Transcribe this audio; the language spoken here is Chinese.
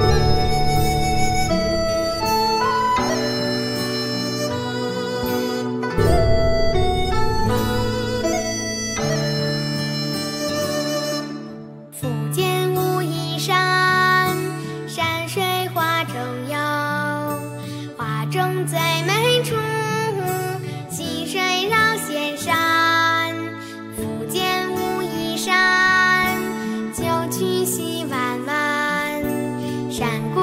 福，最美处。难过